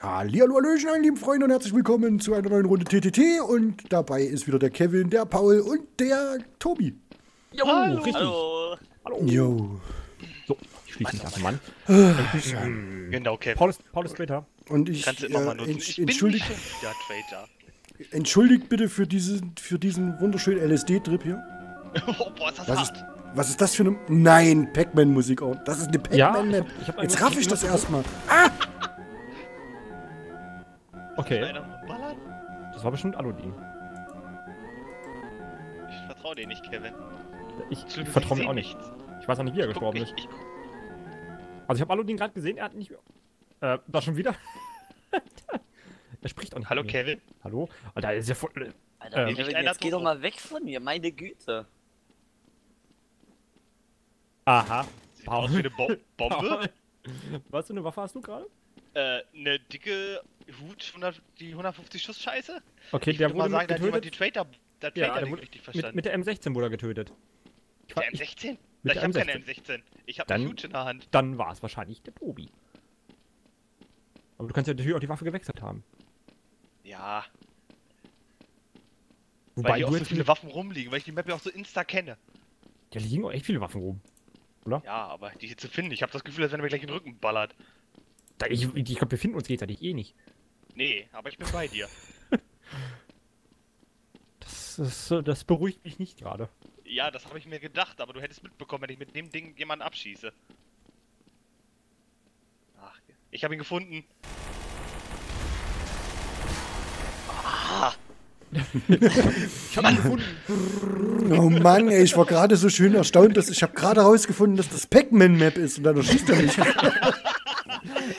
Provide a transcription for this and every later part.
Hallihallo, Hallöchen, meine lieben Freunde und herzlich willkommen zu einer neuen Runde TTT und dabei ist wieder der Kevin, der Paul und der Tobi. Jo, Hallo. richtig. Hallo. Hallo. Jo. So, ich schließe mich einfach mal an. Genau, Kevin. Paul ist, Paul ist später. Und ich Kannst du immer mal äh, nutzen. entsch Ich bin entschuldigt, nicht schon wieder Traitor. entschuldigt bitte für diesen, für diesen wunderschönen LSD-Trip hier. Oh, boah, ist das Was ist, hart. was ist das für eine... Nein, Pac-Man-Musik auch. Das ist eine Ja, Pac-Man-Map. hab Jetzt raff ich das erstmal. Okay, das war bestimmt Aludin. Ich vertraue dir nicht, Kevin. Ich, ich vertraue mir auch nicht. nichts. Ich weiß auch nicht, wie er Ich guck, gestorben ich, ist. ich guck. Also ich habe Aludin gerade gesehen, er hat nicht... Äh, da schon wieder? er spricht auch nicht. Hallo. Kevin. Hallo? Alter, ist ja voll... Alter, Ähm, Kevin, jetzt geh doch mal weg von mir, meine Güte. Aha. Sieht aus wie eine Bo Bombe. Was für eine Waffe hast du gerade? äh, eine dicke Hut, 100, die 150 Schuss Scheiße. Okay, ich der wurde sagen, getötet. die Traitor, der Ja, Traitor der wurde richtig mit, verstanden. mit der M16 wurde er getötet. Ich, der ich, M16? mit ich der habe keine M16. M16. Ich habe Dann- eine Hut in der Hand. Dann war es wahrscheinlich der Tobi. Aber du kannst ja natürlich auch die Waffe gewechselt haben. Ja, Wobei weil hier auch so viele Waffen rumliegen, weil ich die Map ja auch so insta kenne. Ja, liegen auch echt viele Waffen rum. Ja, aber die hier zu finden, ich habe das Gefühl, als wenn er mir gleich in den Rücken ballert. Ich ich glaube, wir finden uns gegenseitig eh nicht. Nee, aber ich bin bei dir. Das, ist, das beruhigt mich nicht gerade. Ja, das habe ich mir gedacht, aber du hättest mitbekommen, wenn ich mit dem Ding jemanden abschieße. Ach, ich habe ihn gefunden. Ich habe ihn gefunden. Oh Mann, ey, ich war gerade so schön erstaunt, dass ich habe gerade herausgefunden, dass das Pac-Man-Map ist und dann erschießt er mich.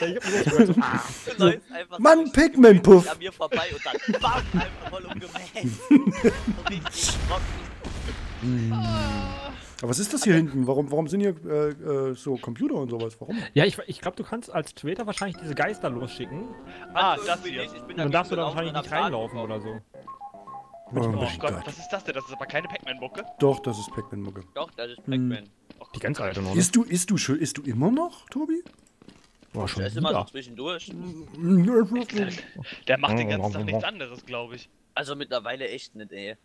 Ich hab ihn gehört, so, ah, Läufst einfach Mann, so Pac-Man-Puff. an mir vorbei und dann bam, einfach voll umgemäht. Richtig trocken. Aber was ist das hier hinten? Warum, warum sind hier äh, äh, so Computer und sowas? Warum? Ja, ich, ich glaube, du kannst als Twitter wahrscheinlich diese Geister losschicken. Ah, Also das hier. nicht, ich bin Dann da darfst du da wahrscheinlich nicht reinlaufen oder so. Oh, Oh Gott, Gott. was ist das denn? Das ist aber keine Pac-Man-Mucke. Doch, das ist Pac-Man-Mucke. Doch, das ist Hm. Pac-Man. Die ganz alte noch. Ne? Isst du, isst du isst du immer noch, Tobi? Boah, schon Das ist immer so zwischendurch. Der macht den ganzen Tag nichts anderes, glaube ich. Also mittlerweile echt nicht, ey.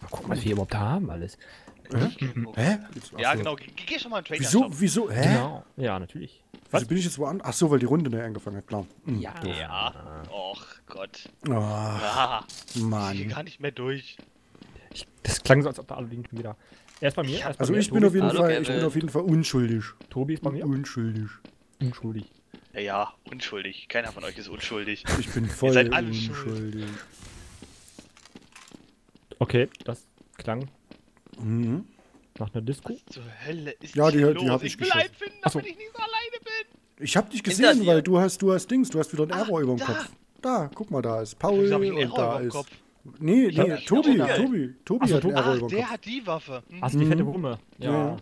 Mal gucken, was wir überhaupt da haben alles. Hä? Ja, Ach so. genau. Ge geh schon mal einen Trader Wieso, shoppen. wieso, hä? Genau. Ja, natürlich. Wieso bin ich jetzt woanders? Ach so, weil die Runde neu angefangen hat, klar. Hm, Ja. Ja. Och Gott. Oh, Ah, ich geh Mann. gar nicht mehr durch. Ich, das klang so, als ob da Aludin schon wieder. Er ist bei mir. Bei Also mir. ich bin Tobi auf jeden Hallo, Fall, ich bin Kevin. auf jeden Fall unschuldig. Tobi ist bei mir. Unschuldig. Unschuldig. Ja, ja, unschuldig. Keiner von euch ist unschuldig. Ich bin voll seid alle schuld. unschuldig. Okay, das klang Mhm. nach einer Disco. Was zur Hölle ist Ja, die- die hab ich ich will geschossen. einen finden, Ach so. damit ich nicht so alleine bin. Ich hab dich gesehen, weil du hast, du hast Dings, du hast wieder einen Error über dem. Kopf. Da, guck mal, da ist Paul und da ist. Kopf? Nee, nee, nicht Tobi, Error. Tobi, Tobi Ach so, hat Tobi. Ach, der Kopf. hat die Waffe. Hm. Hast du die Mhm. fette Wumme? Ja. Ja.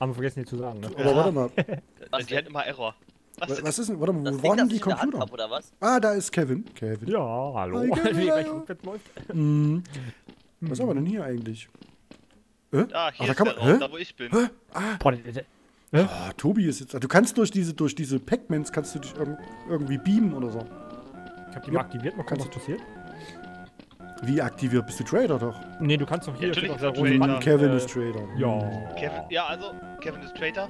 Haben wir vergessen, dir zu sagen, ne? Aber warte mal, Was, Die hat immer Error. Was wa- was ist denn, warte mal, wo waren das die Computer? hab, oder was? Ah, da ist Kevin. Kevin. Ja, hallo. Hi, Kevin, Wie gleich rückwärts läuft. Mhm. Was haben wir denn hier eigentlich? Hä? Ah, Ach, hier da ist kann der man- Raum, da wo ich bin. Hä? Ah, Boah, ah, Tobi ist jetzt. Du kannst durch diese, durch diese Pac-Mans kannst du dich irg irgendwie beamen oder so. ich hab die Ja. mal aktiviert, noch Kannst was passiert? Wie aktiviert bist du Trader doch? Nee, du kannst doch hier. Natürlich ist er Trader. Mann, Kevin äh, ist Trader. Ja. Kevin, ja, also, Kevin ist Traitor.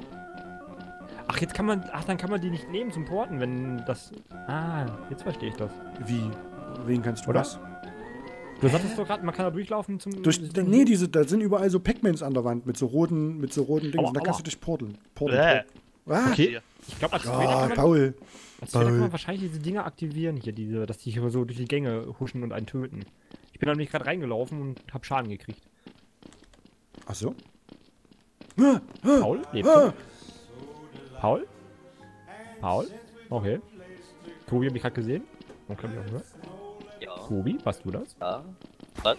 Ach, jetzt kann man. Ach, dann kann man die nicht nehmen zum Porten, wenn das. Ah, jetzt verstehe ich das. Wie? Wen kannst du Oder? was? Du sagtest doch gerade, man kann da durchlaufen zum. Durch, nee, diese, da sind überall so Pac-Mans an der Wand mit so roten, mit so roten Dingen. Da kannst du dich porteln. porteln. Bäh. Ah, Okay. Ich glaube, als Ah, kann man, Paul. als Trader kann Paul. man wahrscheinlich diese Dinge aktivieren hier, diese, dass die hier so durch die Gänge huschen und einen töten. Ich bin nämlich gerade reingelaufen und hab Schaden gekriegt. Ach so. Ah, ah, Paul? Lebt ah. du? Paul? Paul? Okay. Tobi hab ich gerade gesehen. Und glaub ich auch gehört. Ja. Tobi, warst du das? ja. Was?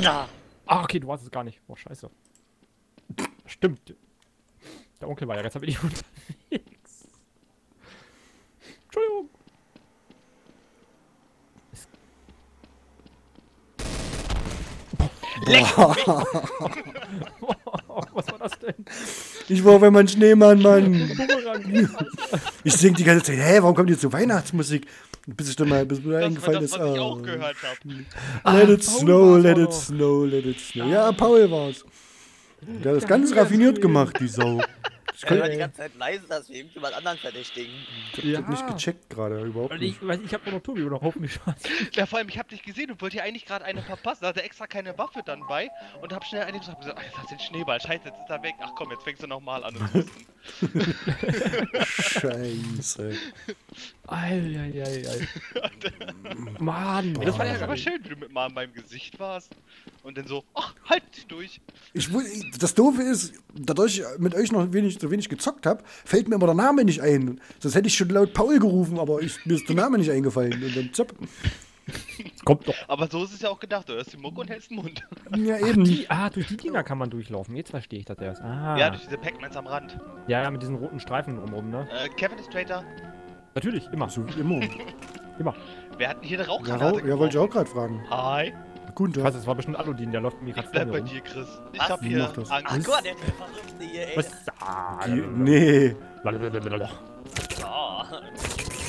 Ja. Ah, okay, du warst es gar nicht. Oh, scheiße. Stimmt. Der Onkel war ja ganz am Ende unterwegs. Entschuldigung. Es- Was war das denn? Ich war auf einmal ein Schneemann, Mann. Ich sing die ganze Zeit, hä, warum kommt jetzt so Weihnachtsmusik? Bis ich dann mal, bis mir Das eingefallen das, ist. was ich ah, auch gehört habe. Let it Ah, Paul snow, let auch it snow, let it snow. Ja, Paul war's. Der hat das ganz raffiniert gemacht, die Sau. Ich Ich war konnte die ganze Zeit leise, dass wir irgendjemand anderen verdächtigen. ich hab nicht gecheckt gerade, überhaupt Und nicht. ich, ich hab nur noch Tobi oder hoffentlich Spaß. Ja, vor allem, ich hab dich gesehen und wollte dir eigentlich gerade eine verpassen. Da hatte extra keine Waffe dann bei und hab schnell eine gesagt, hab gesagt, hast du den Schneeball. Scheiße, jetzt ist er weg. Ach komm, jetzt fängst du nochmal an. Und. Scheiße. Eieiei. Mann. das war ja aber schön, wie du mit mal in meinem Gesicht warst. Und dann so, ach, halt dich durch. Ich, das Doofe ist, dadurch ich mit euch noch wenig, so wenig gezockt habe, fällt mir immer der Name nicht ein. Sonst hätte ich schon laut Paul gerufen, aber ich, mir ist der Name nicht eingefallen. Und dann zapp. Kommt doch. Aber so ist es ja auch gedacht. Du hörst den Muck und hältst den Mund. Ja, eben. Die, ah, durch die Dinger kann man durchlaufen. Jetzt verstehe ich das erst. Ah. Ja, durch diese Pac-Mans am Rand. ja, ja, mit diesen roten Streifen drumherum, ne? Äh, Kevin ist Traitor. Natürlich, immer. So wie immer. Immer. Wer hat denn hier eine Ja, Rauchgranate Rau- ja wollte ich auch gerade fragen. Hi. Guten Krass, das war bestimmt Aludin, der läuft mir Ich gerade bleib bei dir, Chris. Ich Was? hab hier das? Ach Angst. Gott, der Verrückte hier, ey. Was? Ah, Nee. Blablabla. Oh.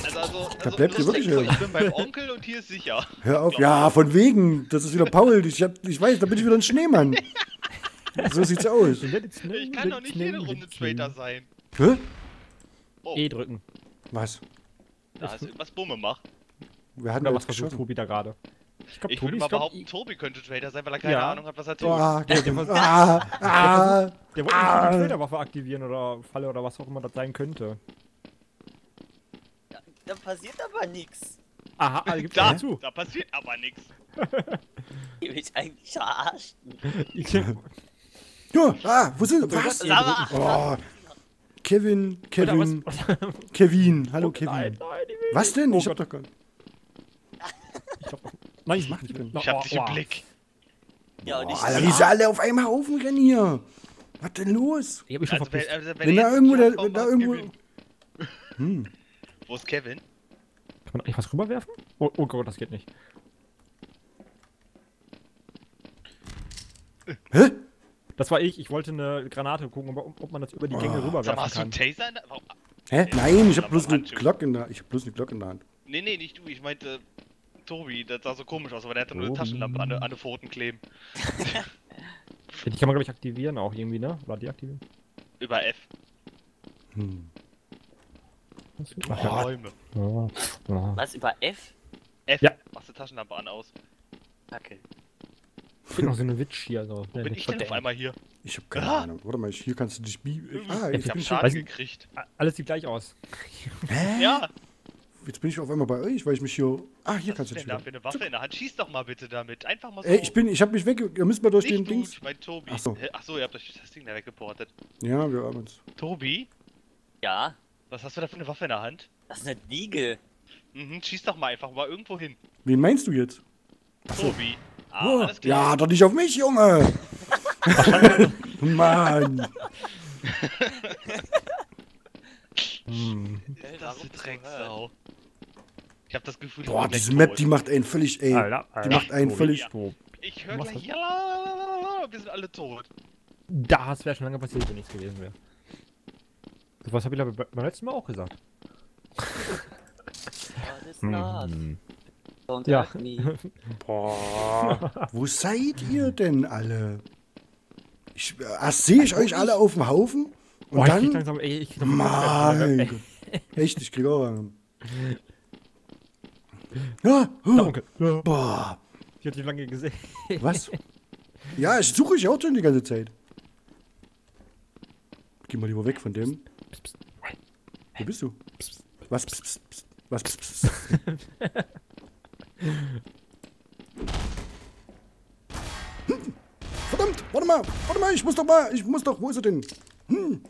Also, also, Da bleibt ihr wirklich, so, ich bin beim Onkel und hier ist sicher. Hör auf. Ja, von wegen. Das ist wieder Paul. Ich, hab, ich weiß, da bin ich wieder ein Schneemann. So sieht's aus. Ich kann doch nicht jede Runde. Traitor sein. Hä? Oh, E drücken. Was? da du irgendwas Bumme macht. Wer hat Oder was versucht? Tobi da gerade? Ich glaube, Ich Tobi würde mal ich glaub, behaupten, Tobi könnte Traitor sein, weil er keine Ja. Ahnung hat, was er tut. Ah, Der- der war- ah, ah. Der wollte Ah. die Filterwaffe aktivieren oder Falle oder was auch immer das sein könnte. Da, da passiert aber nichts. Aha, also gibt's Da, da zu. da passiert aber nichts. Ihr mich eigentlich verarscht. Ich, Ja, ah, wo sind Was? Sag mal, Oh. Kevin, Kevin? Kevin. Hallo, Oh, Kevin. Nein, nein, ich will Was denn? Oh Ich hab Gott, doch gar doch- Nein, ich denn? Oh, Ich hab dich im oh. Blick. Ja, und Oh, ich Alter, wie sie alle auf einmal aufrennen hier. Was denn los? Ich hab mich schon Also, wenn, verpisst. also, wenn, Wenn da irgendwo, der, wenn da irgendwo. Kevin. Hm. Wo ist Kevin? Kann man eigentlich was rüberwerfen? Oh, oh Gott, das geht nicht. Hä? Das war ich. Ich wollte eine Granate gucken, ob, ob man das über die Gänge Oh. Sag mal, rüberwerfen hast du einen kann. Taser in der... Warum? Hä? Nein, ich hab bloß eine. Glocke in der. Ich hab bloß eine Glocke in der Hand. Nee, nee, nicht du. Ich meinte Tobi. Das sah so komisch aus, aber der hatte nur eine Tobi. Taschenlampe an, an den Pfoten kleben. Die kann man, glaube ich, aktivieren auch irgendwie, ne? Oder deaktivieren. Über F. Hm. Ach, ja, Räume. Ja. Ja. Was, über F? F. Ja. Machst du Taschenlampe an, aus. Kacke. Ich bin noch so eine Witch hier. So. Wo bin ich denn auf einmal hier? Ich hab keine Ah. Ahnung. Warte mal, hier kannst du dich. Ah, Ich jetzt hab ich, Schaden gekriegt. Alles sieht gleich aus. Hä? Ja. Jetzt bin ich auf einmal bei euch, weil ich mich hier. Ah, hier Was kannst du dich da wieder. für eine Waffe in der Hand? Schieß doch mal bitte damit. Einfach mal so. Ey, ich bin, ich hab mich weg. Ihr müsst mal durch den Nicht du, Dings. ich mein Tobi. Ach so. Hä? Ach so, ihr habt euch das Ding da weggeportet. Ja, wir haben uns. Tobi, Ja, was hast du da für eine Waffe in der Hand? das ist eine Diegel. Mhm, schieß doch mal einfach mal irgendwo hin. Wen meinst du jetzt? Tobi. Ah, Oh, alles klar. ja, doch nicht auf mich, Junge! Mann! Hm. Ist das Warum eine Drecksau? Ich hab das Gefühl, Boah, diese Map, die macht einen völlig, ey. Alter, Die Alter, macht einen völlig. ja. Ich höre gleich, hat- ja, wir sind alle tot. Das wäre schon lange passiert, wenn nichts gewesen wäre. So was habe ich aber be- beim letzten Mal auch gesagt. Hm. Don't Ja. Boah. Wo seid ihr denn alle? Ich, erst sehe ich euch alle auf dem Haufen und Boah, ich krieg dann. langsam, ey, ich krieg Mein Ey, Gott. Echt, ich krieg auch einen. Huh, Onkel. Ja. boah. Ich hab die lange gesehen. Was? Ja, ich suche ich auch schon die ganze Zeit. Geh mal lieber weg von dem. Psst, psst. Wo bist du? Was? Was? Hm. Verdammt, warte mal, warte mal, ich muss doch mal, ich muss doch, wo ist er denn? Hm.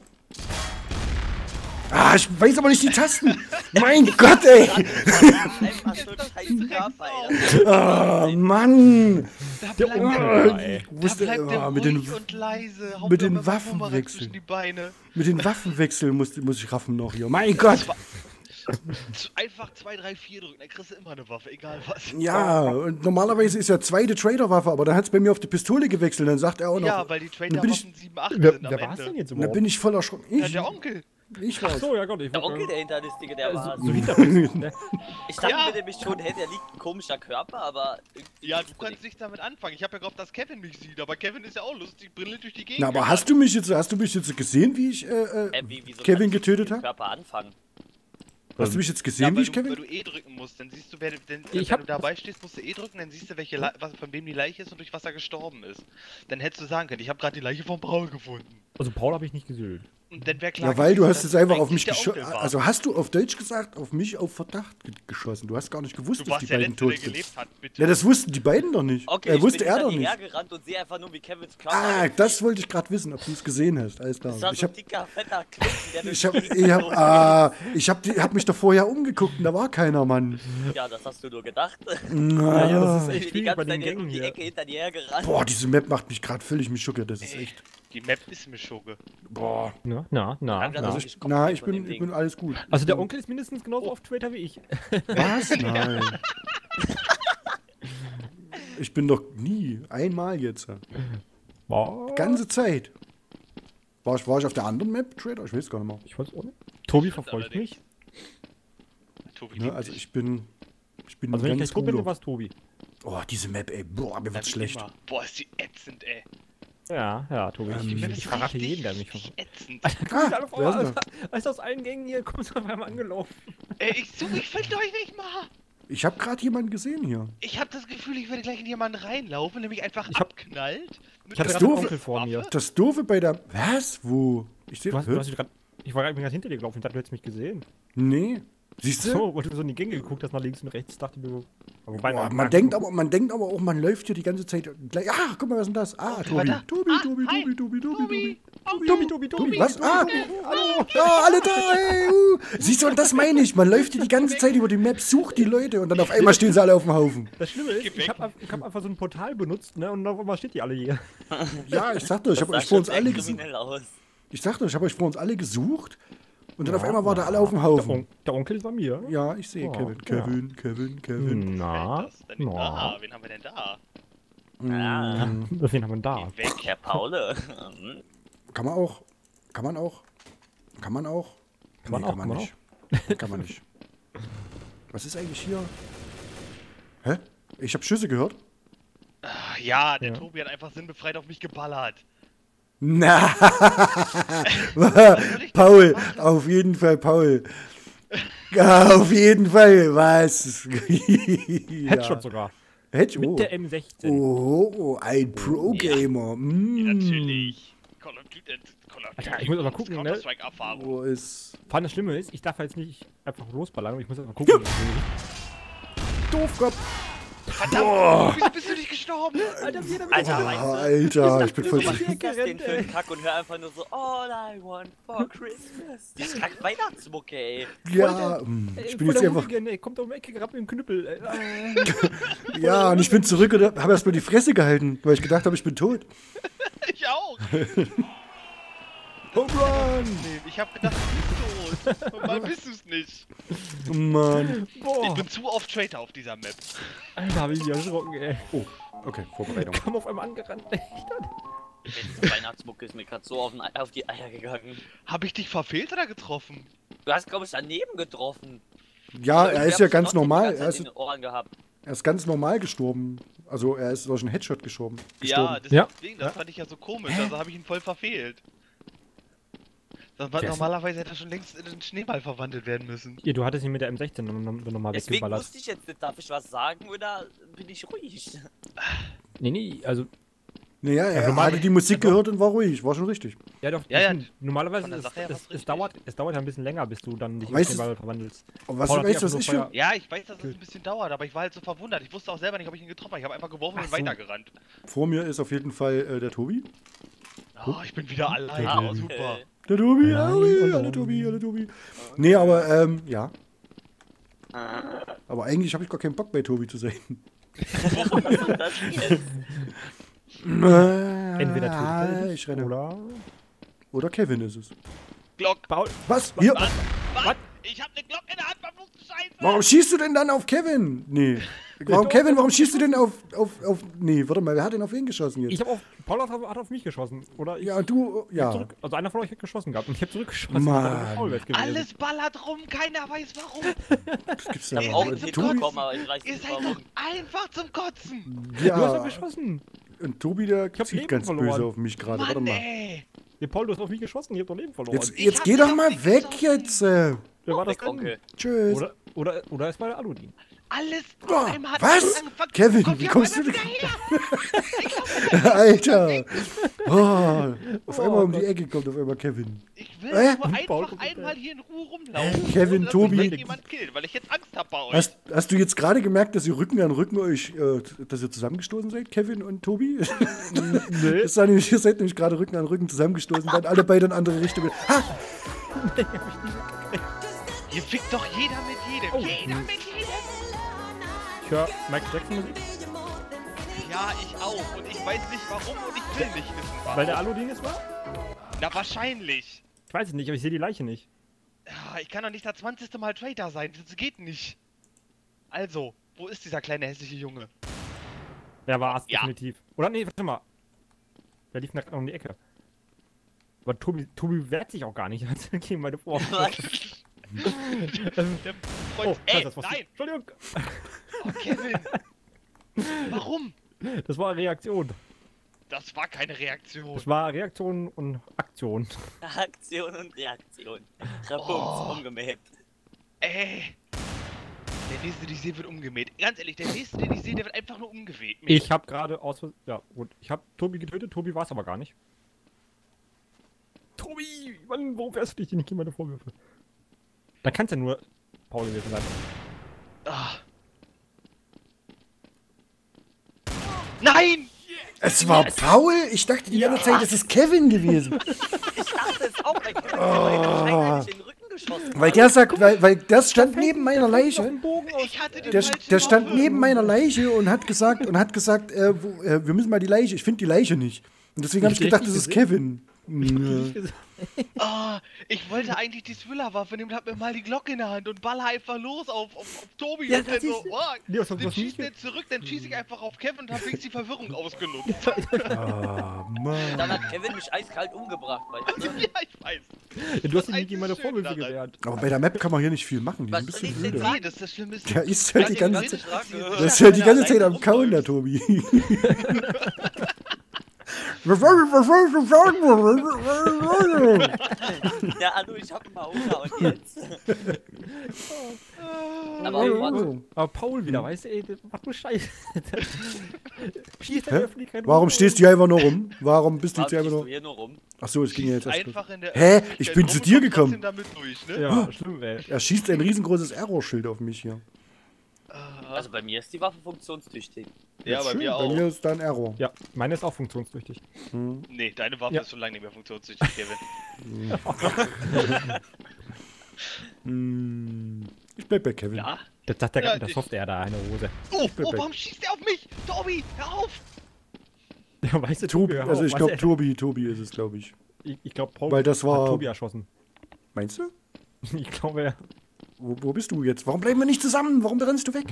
Ah, ich weiß aber nicht die Tasten. mein Gott, ey. Ah, Mann. Da Der bleibt Onkel, der, ey. da Wusste, bleibt der ruhig mit den, und leise. Hauptsache mit den mal Waffen Bumerang wechseln. zwischen die Beine. mit den Waffenwechseln muss, muss ich raffen noch hier. Mein Gott. Einfach 2, 3, 4 drücken, dann kriegst du immer eine Waffe, egal was. Ja, und normalerweise ist ja zweite Trader-Waffe, aber dann hat es bei mir auf die Pistole gewechselt. Dann sagt er auch noch. Ja, weil die Dann bin ich- Trader-Waffen 7, 8 Wer, sind am wer war es denn jetzt da überhaupt? bin ich voll erschrocken. Ja, Ich, der Onkel. Ich Ach weiß. so, ja Gott, ich Der Onkel dahinter ist Digga, der so, war. so Hintergrund, ne? Ich dachte Ja. mir nämlich schon, hey, der liegt ein komischer Körper, aber. Ja, du nicht kannst nichts damit anfangen. Ich habe ja gehofft, dass Kevin mich sieht, aber Kevin ist ja auch lustig, brillant durch die Gegend. Na, aber hast du mich jetzt, hast du mich jetzt gesehen, wie ich äh, äh, wie, wieso Kevin getötet mit dem habe? Körper anfangen. Hast du mich jetzt Ja, gesehen, wie weil ich du, weil Kevin? du E drücken musst, dann siehst du, wer, denn, Ich wenn hab- du dabei stehst, musst du E drücken, dann siehst du, welche Le was, von wem die Leiche ist und durch was er gestorben ist. Dann hättest du sagen können, ich habe gerade die Leiche von Paul gefunden. Also Paul habe ich nicht gesehen. Und dann wäre klar Ja, weil du hast jetzt einfach es auf mich geschossen. Also hast du auf Deutsch gesagt, auf mich auf Verdacht ge geschossen. Du hast gar nicht gewusst, du dass die der beiden Letzte, tot sind. hat. Ja, das wussten die beiden doch nicht. Okay, äh, ich wusste bin er doch nicht. hergerannt und sehe einfach nur, wie Kevins Körper. Ah, das wollte ich gerade wissen, ob du es gesehen hast. Alles klar. Das war Ich so ein habe dicker, fetter Klumpen, der ich durch hab, die Gegend ich hab, ah, ich hab, mich doch vorher umgeguckt und da war keiner, Mann. Ja, das hast du nur gedacht. Na, ja, das ist Ich echt bin die ganze bei den Zeit die. Ecke hinter dir hergerannt. Boah, diese Map macht mich gerade völlig mischugge. Das ist echt. Die Map ist mir Schugge. Boah. Na, na, na. Na. Also ich ich, na, ich bin, ich bin alles gut. Also der Onkel ist mindestens genauso auf Twitter wie ich. Was? Nein. Ich bin doch nie. Einmal jetzt. Wow. Ganze Zeit. War ich, war ich auf der anderen Map, Trader? Ich weiß gar nicht mehr. Ich weiß auch nicht. Tobi verfolgt mich. Tobi Ne, also ich bin. Ich bin Also wenn ich ganz gleich bin, es Tobi. Oh, diese Map, ey. Boah, mir wird's ich schlecht. immer. Boah, ist die ätzend, ey. Ja, ja, Tobi. Ähm, ich, Die Map ich ist verrate richtig, jeden, der mich verfolgt. ätzend. Ah, Alle vor, also, da? als aus allen Gängen hier kommst du auf einmal angelaufen. Ey, ich suche, ich finde euch nicht mal. Ich habe gerade jemanden gesehen hier. Ich habe das Gefühl, ich werde gleich in jemanden reinlaufen, nämlich einfach Ich hab- abknallt. Ich hatte Das Doofe- Onkel vor mir. Das Doofe bei der. Was? Wo? Ich sehe. Du du ich war gerade hinter dir gelaufen, ich dachte, du hättest mich gesehen. Nee. Siehst du? So, weil du so in die Gänge geguckt hast, nach links und rechts, dachte ich mir so. Wobei, Boah, man, denkt aber, man denkt aber auch, man läuft hier die ganze Zeit gleich. Ah, guck mal, was ist denn das? Ah, war Tobi. Tobi, Ah, Tobi. Tobi, Tobi, Tobi, Tobi. Oh, Tobi, Tobi, Tobi. Was? Ah, hallo. Ja, alle da, ey. Uh. Siehst du, und das meine ich. Man läuft hier die ganze Zeit über die Map, sucht die Leute und dann auf einmal stehen sie alle auf dem Haufen. Das Schlimme ist, ich habe hab einfach so ein Portal benutzt, ne, und auf einmal steht die alle hier. Ja, ich sag doch, ich habe euch vor uns alle gesucht. Ich sag doch, ich habe euch vor uns alle gesucht und dann auf Ja, einmal war da alle auf dem Der, Haufen. On der Onkel ist bei mir. Ja, ich sehe Ja, Kevin, ja. Kevin, Kevin, Kevin. Na, denn na. da? Wen haben wir denn da? Ah, Wen haben wir denn da? Geh weg. Herr Paule. Kann man auch, kann man auch, kann man auch. Kann man Nee, auch, kann man kann nicht. Kann man nicht. Was ist eigentlich hier? Hä? Ich habe Schüsse gehört. Ah, Ja, der Ja. Tobi hat einfach sinnbefreit auf mich geballert. Na, Paul, auf jeden Fall, Paul. Ja, auf jeden Fall, was? Headshot sogar. Headshot. Mit Oh. der M16. oh, ein Pro-Gamer. Mm. Natürlich. Call of Duty, äh, Call of Alter, Duty, ich muss aber gucken, ne? Wo ist. Vor allem das Schlimme ist, ich darf jetzt nicht einfach losballern, aber ich muss einfach gucken. Doofkopf. Verdammt, wieso bist du nicht gestorben? Alter, jeder Alter, Oh, weißt du? Alter, ich bin voll. Das den den Kack und hör einfach nur so All I want for Christmas. Die ist kack Weihnachtsmucke, ey. Ja, mm, Ey, ich bin jetzt der einfach. Hooligan, ey, kommt um die Ecke gerade mit dem Knüppel. Ey. Ja, und ich bin zurück und habe erstmal die Fresse gehalten, weil ich gedacht habe, ich bin tot. Ich auch. Home Run! Nee, ich hab gedacht, du bist tot. Und mal bist du's nicht. Mann. Ich bin zu oft Traitor auf dieser Map. Alter, hab ich mich erschrocken, ey. Oh, okay, Vorbereitung. Komm auf einmal angerannt. Letzte Weihnachtsmucke ist mir gerade so auf, auf die Eier gegangen. Hab ich dich verfehlt oder getroffen? Du hast, glaube ich, daneben getroffen. Ja, Irgendwie er ist ja ganz normal. Er ist, er ist ganz normal gestorben. Also er ist durch einen Headshot gestorben. Ja, deswegen, Ja. das fand ich ja so komisch. Also habe ich ihn voll verfehlt. Das war, Der ist- normalerweise hätte er schon längst in den Schneeball verwandelt werden müssen. Ihr, du hattest ihn mit der M16 nochmal noch mal Deswegen weggeballert. wusste ich jetzt nicht, darf ich was sagen oder bin ich ruhig? Nee, nee, also, Naja, er normal- hatte die Musik gehört und war ruhig. War schon richtig. ja doch, Ja, ja, normalerweise ist, her es, es, dauert, es dauert ja ein bisschen länger, bis du dann dich in Weißt den du- Ball verwandelst. Und was, weißt du, was ich für. Ja, ich weiß, dass das ein bisschen dauert, aber ich war halt so verwundert. Ich wusste auch selber nicht, ob ich ihn getroffen habe. Ich habe einfach geworfen Ach und so. weitergerannt. Vor mir ist auf jeden Fall äh, der Tobi. Oh, ich bin wieder allein. Ah, Oh, okay. super. Der Tobi, Nein, alle, alle Tobi, alle Tobi. Nee, aber ähm, ja. Aber eigentlich habe ich gar keinen Bock bei Tobi zu sein. das jetzt. Entweder ah, er ich renne. oder... Oder Kevin ist es. Glock. Paul, Was? Hier? Was? Was? Ich habe eine Glock in der Hand, Scheiße! Warum schießt du denn dann auf Kevin? Nee. Warum, Kevin, warum schießt du denn auf, auf, auf. Nee, warte mal, wer hat denn auf wen geschossen jetzt? Ich habe auf. Paul hat, hat auf mich geschossen. Oder ich. ja, du. hab Ja. Zurück, also einer von euch hat geschossen gehabt und ich habe zurückgeschossen. Mann. Alles ballert rum, keiner weiß warum. Das gibt's ja hab auch weiß Ihr nicht seid doch einfach zum Kotzen. Du hast doch Ja. geschossen. Und Tobi, der hab zieht Leben ganz verloren. böse auf mich gerade. Warte Mann, mal. ey. Nee, Paul, du hast auf mich geschossen. Ich hab doch Leben verloren. Jetzt, jetzt hab geh doch mal weg geschossen. jetzt. Äh. Wer war das? Onkel. Tschüss. Oder, oder, oder war der Aludin. Alles Oh, auf einmal hat was? Kevin, Kommt wie kommst du her. Alter. Oh, auf Oh einmal um die. Ecke kommt auf einmal Kevin. Ich will Äh? nur einfach einmal hier in Ruhe rumlaufen. Kevin, ohne dass Tobi. jemand killt, weil ich jetzt Angst hab bei euch. Hast, hast du jetzt gerade gemerkt, dass ihr Rücken an Rücken euch, äh, dass ihr zusammengestoßen seid, Kevin und Tobi? Nee. Das nämlich, ihr seid nämlich gerade Rücken an Rücken zusammengestoßen, dann alle beide in andere Richtungen. Ha! Hier fickt doch jeder mit jedem. Oh. Jeder mit jedem. Ich höre Michael Jackson Musik. Ja, ich auch. Und ich weiß nicht warum und ich will nicht wissen warum. Weil der Aludin es war? Na, wahrscheinlich. Ich weiß es nicht, aber ich sehe die Leiche nicht. Ja, ich kann doch nicht das 20. Mal Traitor sein. Das geht nicht. Also, wo ist dieser kleine hässliche Junge? Der war es Ja. definitiv. Oder nee, warte mal. Der lief nach um die Ecke. Aber Tobi, Tobi wehrt sich auch gar nicht. Gegen meine Vor. Was? Der Oh. Ey, Ey, das war's. nein! Entschuldigung. Oh, Kevin! Warum? Das war Reaktion. Das war keine Reaktion. Das war Reaktion und Aktion. Aktion und Reaktion. Rabums, Oh. umgemäht. Ey! Der nächste, den ich sehe, wird umgemäht. Ganz ehrlich, der nächste, den ich sehe, der wird einfach nur umgemäht. Ich habe gerade aus. Ja, gut. Ich habe Tobi getötet. Tobi war es aber gar nicht. Tobi, Mann, warum fährst du dich nicht gegen meine Vorwürfe? Da kann es ja nur Paul gewesen sein. Nein! Es war Paul? Ich dachte die ganze Zeit, es ist Kevin gewesen. Ich dachte es auch, weil Kevin oh. den Rücken geschossen Weil der sagt, weil, weil das stand neben meiner Leiche. Ich hatte den Der, der stand neben meiner Leiche und hat gesagt, und hat gesagt, äh, wo, äh, wir müssen mal die Leiche, ich finde die Leiche nicht. Und deswegen habe ich gedacht, das ich ist Kevin. Ah, ich wollte eigentlich die Thriller-Waffe nehmen, hab mir mal die Glocke in der Hand und baller einfach los auf, auf, auf Tobi Ja, und dann so, ist- oh, Nee, was- was dann mich- schießt der zurück, dann schieße ich einfach auf Kevin und hab wenigstens die Verwirrung ausgenutzt. Ah, Mann. Dann hat Kevin mich eiskalt umgebracht, weißt du? ja, ich weiß. Ja, du hast Das nicht meine ist Vorwürfe daran. gewehrt. Aber bei der Map kann man hier nicht viel machen, die ist ein Was bisschen ich blöde. Nee, das ist das Schlimmste. Der ist halt die Ganz ganze Zeit, ich der ist halt die ganze Zeit am Kauen, der. Tobi. Ja, hallo, ich hab mal Hunger und jetzt? Aber warte, Aber Paul wieder, weißt du, ey, das macht nur Scheiße. Schießt der Hä? Öffentlichkeit Warum rum. stehst du hier einfach nur rum? Warum bist du hier einfach du nur... hier nur rum? Achso, es ging ja jetzt einfach in der Hä? Ich bin zu dir gekommen. durch, ne? Ja, schlimm, ey. Er schießt ein riesengroßes Error-Schild auf mich hier. Also bei mir ist die Waffe funktionstüchtig. Ja, bei Schön, mir Bei auch. mir ist da ein Error. Ja, meine ist auch funktionstüchtig. Hm. Nee, deine Waffe Ja. ist schon lange nicht mehr funktionstüchtig, Kevin. Hm. Ich bleib bei Kevin. Ja? Das sagt der Ja, ja, der ich- Software da, eine Hose. Oh, oh, bei- warum schießt der auf mich? Tobi, hör auf! Ja, weißt du, Tobi, hör also ich glaube er- Tobi, Tobi ist es, glaube ich. Ich, ich glaube, Paul Weil das war- hat Tobi erschossen. Meinst du? Ich glaube, er- Wo, wo bist du jetzt? Warum bleiben wir nicht zusammen? Warum rennst du weg?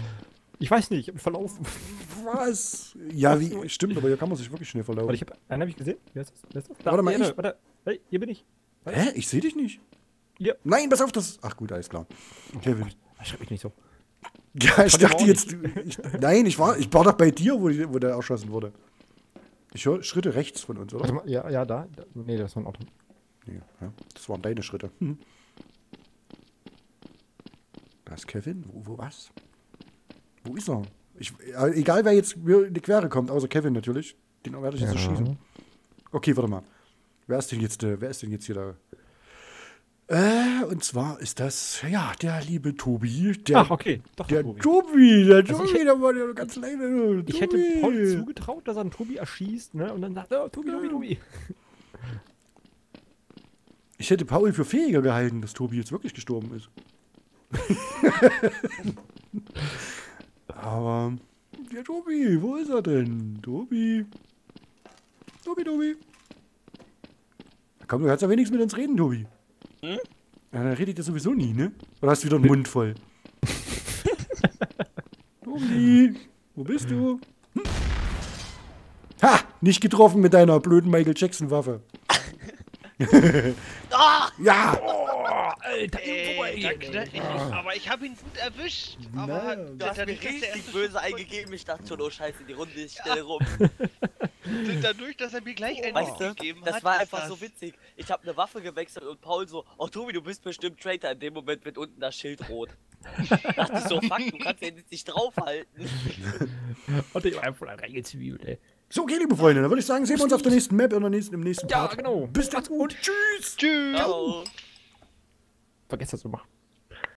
Ich weiß nicht, ich hab mich verlaufen. Was? Ja, wie, stimmt, aber hier kann man sich wirklich schnell verlaufen. Warte, ich hab, einen hab ich gesehen. Wer ist das? Wer ist das? Da, Warte mal, hier, ich- Warte, hey, hier bin ich. Hä? Ich sehe dich nicht. Ja. Nein, pass auf, das. Ach gut, alles klar. Kevin. Schreib mich nicht so. Ja, ich dachte jetzt. Ich, nein, ich war, ich war doch bei dir, wo, die, wo der erschossen wurde. Ich höre Schritte rechts von uns, Warte oder? mal, ja, ja, da. da nee, das war ein Auto. Nee, ja, das waren deine Schritte. Hm. Da ist Kevin. Wo, wo was? Wo ist er? Ich, ja, egal, wer jetzt in die Quere kommt, außer Kevin natürlich. Den werde ich jetzt so schießen. Okay, warte mal. Wer ist denn jetzt, äh, wer ist denn jetzt hier da? Äh, und zwar ist das, ja, der liebe Tobi. Der, Ach, okay. Doch, der Tobi. Tobi, der Also Tobi, ich- der war ja ganz alleine. Ich hätte. Paul zugetraut, dass er einen Tobi erschießt, ne? Und dann sagt er, oh, Tobi, Tobi, Tobi. Ich hätte Paul für fähiger gehalten, dass Tobi jetzt wirklich gestorben ist. Aber. Ja, Tobi, wo ist er denn? Tobi. Tobi, Tobi. Komm, du kannst ja wenigstens mit uns reden, Tobi. Hm? Ja, dann rede ich das sowieso nie, ne? Oder hast du wieder einen Mund voll? Tobi, wo bist du? Hm? Ha! Nicht getroffen mit deiner blöden Michael Jackson-Waffe. ja! Oh. Alter, Ey, danke, ne? ich, aber ich habe ihn gut erwischt. Aber Nein. Du hast mir der richtig böse Schuss- eingegeben. Ich dachte schon, oh Scheiße, die Runde ist schnell rum. Dadurch, dass er mir gleich einen Weißt du, gegeben das hat. war ist einfach das- so witzig. Ich habe eine Waffe gewechselt und Paul so, oh Tobi, du bist bestimmt Traitor. In dem Moment wird unten das Schild rot. dachte ich so, fuck, du kannst ja jetzt nicht draufhalten. Und ich war einfach reingezwiebelt, ey. So, okay, liebe Freunde, dann würde ich sagen, sehen wir uns auf der nächsten Map nächsten, im nächsten Ja, Part. genau. Bis dann und tschüss! Tschüss. Ciao. Vergesst das zu machen.